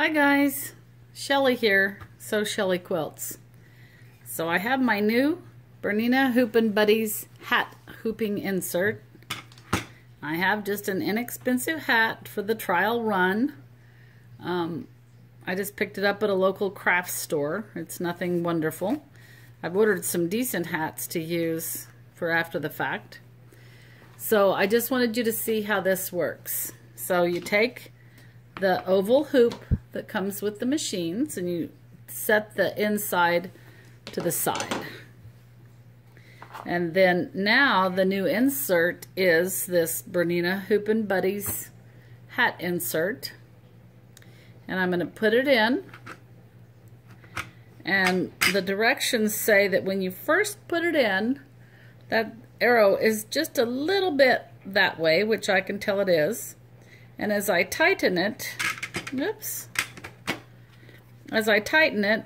Hi guys, Shelly here, Sew Shelly Quilts. So I have my new Bernina Hoop N Buddyz hat hooping insert. I have just an inexpensive hat for the trial run. Um, I just picked it up at a local craft store. It's nothing wonderful. I've ordered some decent hats to use for after the fact. So I just wanted you to see how this works. So you take the oval hoop that comes with the machines and you set the inside to the side. And then now the new insert is this Bernina Hoop N Buddyz hat insert. And I'm going to put it in. And the directions say that when you first put it in, that arrow is just a little bit that way, which I can tell it is. And as I tighten it, oops, as I tighten it,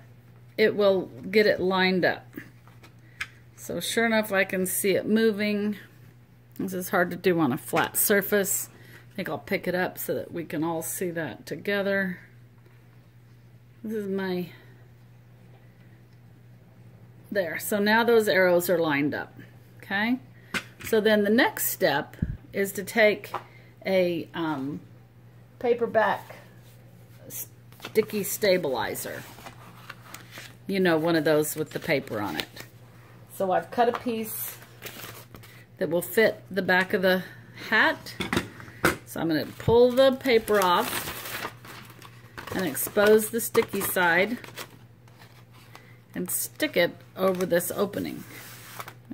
it will get it lined up. So sure enough, I can see it moving. This is hard to do on a flat surface. I think I'll pick it up so that we can all see that together. This is my, there. So now those arrows are lined up, okay? So then the next step is to take a um, paperback sticky stabilizer. You know, one of those with the paper on it. So I've cut a piece that will fit the back of the hat. So I'm going to pull the paper off and expose the sticky side and stick it over this opening.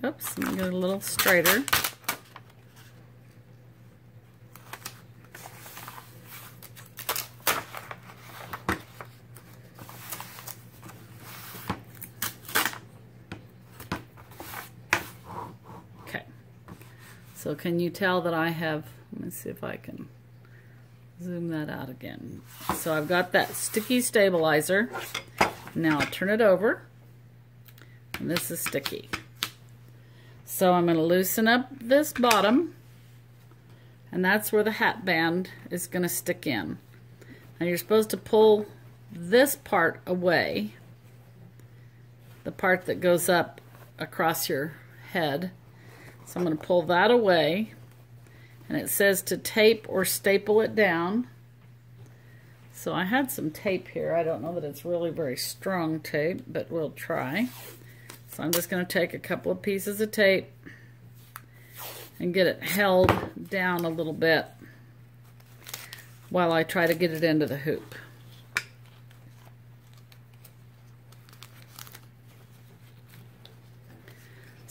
Oops, let me get a little straighter. So can you tell that I have, let me see if I can zoom that out again. So I've got that sticky stabilizer. Now I'll turn it over. And this is sticky. So I'm going to loosen up this bottom. And that's where the hat band is going to stick in. Now you're supposed to pull this part away. The part that goes up across your head. So I'm going to pull that away. And it says to tape or staple it down. So I had some tape here. I don't know that it's really very strong tape, but we'll try. So I'm just going to take a couple of pieces of tape and get it held down a little bit while I try to get it into the hoop.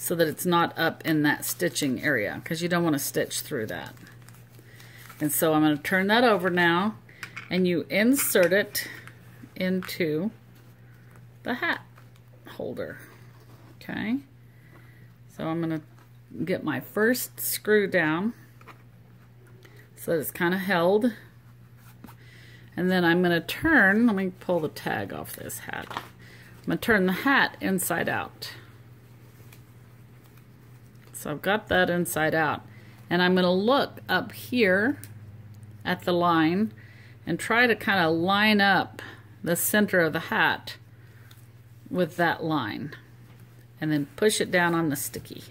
So that it's not up in that stitching area because you don't want to stitch through that. And so I'm going to turn that over now and you insert it into the hat holder. Okay. So I'm going to get my first screw down so that it's kind of held. And then I'm going to turn, let me pull the tag off this hat. I'm going to turn the hat inside out. So I've got that inside out. And I'm going to look up here at the line and try to kind of line up the center of the hat with that line. And then push it down on the sticky.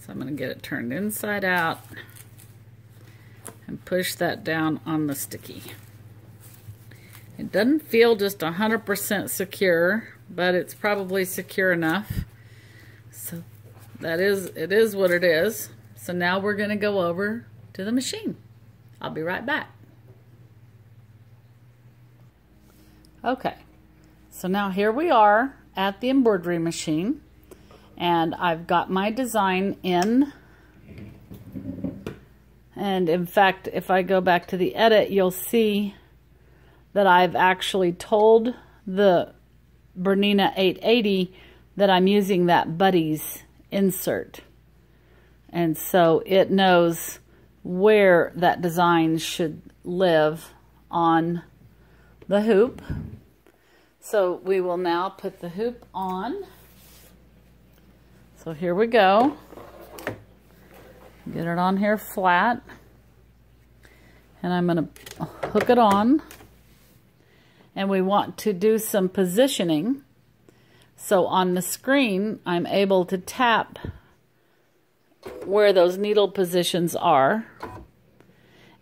So I'm going to get it turned inside out and push that down on the sticky. It doesn't feel just 100% secure, but it's probably secure enough. That is, it is what it is. So now we're going to go over to the machine. I'll be right back. Okay, so now here we are at the embroidery machine and I've got my design in and in fact if I go back to the edit you'll see that I've actually told the Bernina 880 that I'm using that Buddyz insert. And so it knows where that design should live on the hoop. So we will now put the hoop on. So here we go. Get it on here flat. And I'm going to hook it on. and we want to do some positioning. So on the screen, I'm able to tap where those needle positions are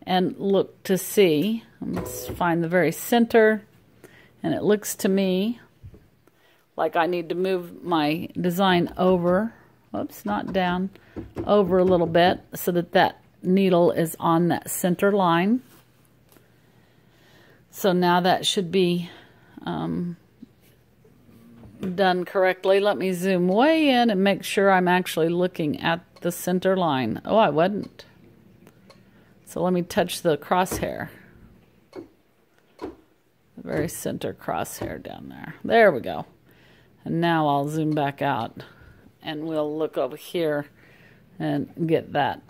and look to see. Let's find the very center, and it looks to me like I need to move my design over, Oops, not down, over a little bit so that that needle is on that center line. So now that should be um, done correctly. Let me zoom way in and make sure I'm actually looking at the center line. Oh, I wasn't. So let me touch the crosshair. The very center crosshair down there. There we go. And now I'll zoom back out and we'll look over here and get that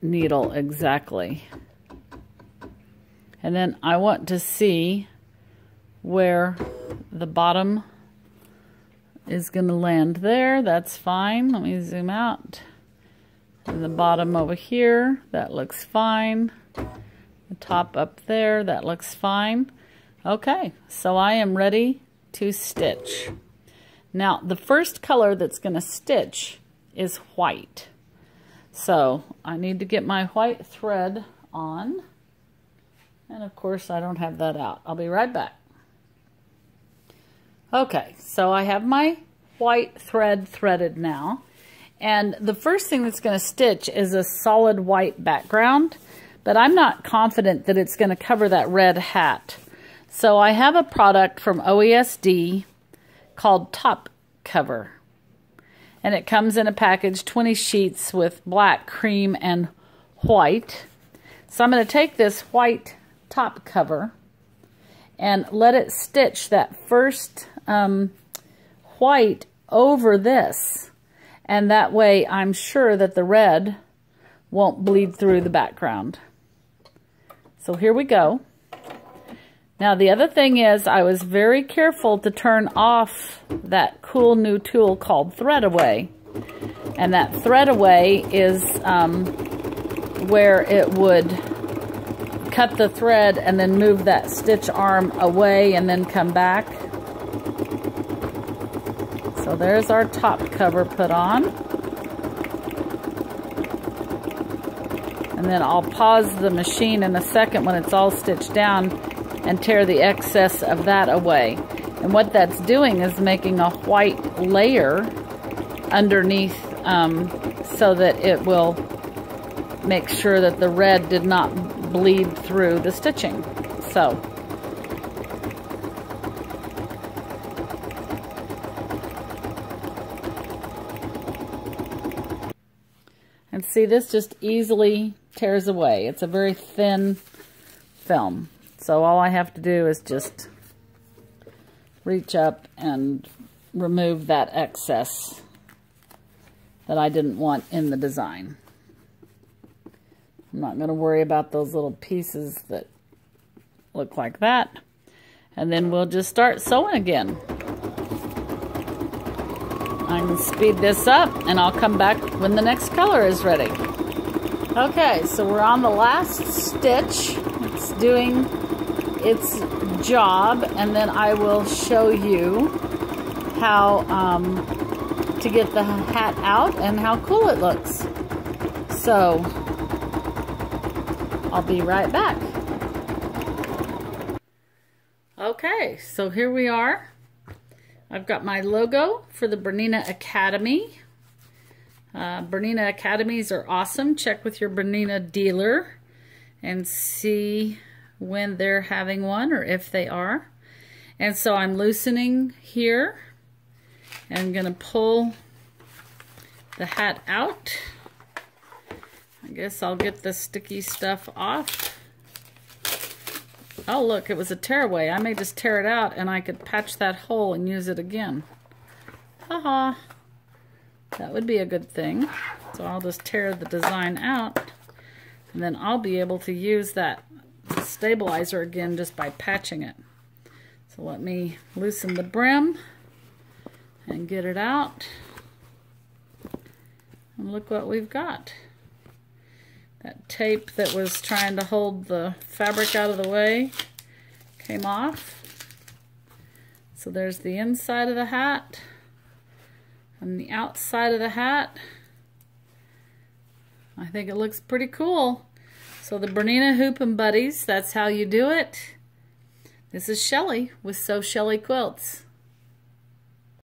needle exactly. And then I want to see where the bottom is going to land there. That's fine. Let me zoom out. And the bottom over here, that looks fine. The top up there, that looks fine. Okay, so I am ready to stitch. Now, the first color that's going to stitch is white. So, I need to get my white thread on. And of course, I don't have that out. I'll be right back. Okay, so I have my white thread threaded now. And the first thing that's going to stitch is a solid white background, but I'm not confident that it's going to cover that red hat. So I have a product from OESD called Top Cover. And it comes in a package, 20 sheets with black, cream, and white. So I'm going to take this white top cover and let it stitch that first um, white over this. And that way I'm sure that the red won't bleed through the background. So here we go. Now the other thing is I was very careful to turn off that cool new tool called Thread Away. And that Thread Away is um, where it would cut the thread and then move that stitch arm away and then come back. There's our top cover put on. And then I'll pause the machine in a second when it's all stitched down and tear the excess of that away. And what that's doing is making a white layer underneath um, so that it will make sure that the red did not bleed through the stitching. So, and see this just easily tears away. It's a very thin film. So all I have to do is just reach up and remove that excess that I didn't want in the design. I'm not going to worry about those little pieces that look like that. And then we'll just start sewing again. I can speed this up and I'll come back when the next color is ready. Okay, so we're on the last stitch. It's doing its job and then I will show you how um, to get the hat out and how cool it looks. So I'll be right back. Okay, so here we are. I've got my logo for the Bernina Academy. Uh, Bernina Academies are awesome. Check with your Bernina dealer and see when they're having one or if they are. And so I'm loosening here and I'm going to pull the hat out. I guess I'll get the sticky stuff off. Oh, look, it was a tearaway. I may just tear it out and I could patch that hole and use it again. Haha. -ha. That would be a good thing. So I'll just tear the design out and then I'll be able to use that stabilizer again just by patching it. So let me loosen the brim and get it out. And look what we've got that tape that was trying to hold the fabric out of the way came off. So there's the inside of the hat and the outside of the hat. I think it looks pretty cool. So the Bernina Hoop N Buddyz, that's how you do it. This is Shelly with Sew Shelly Quilts.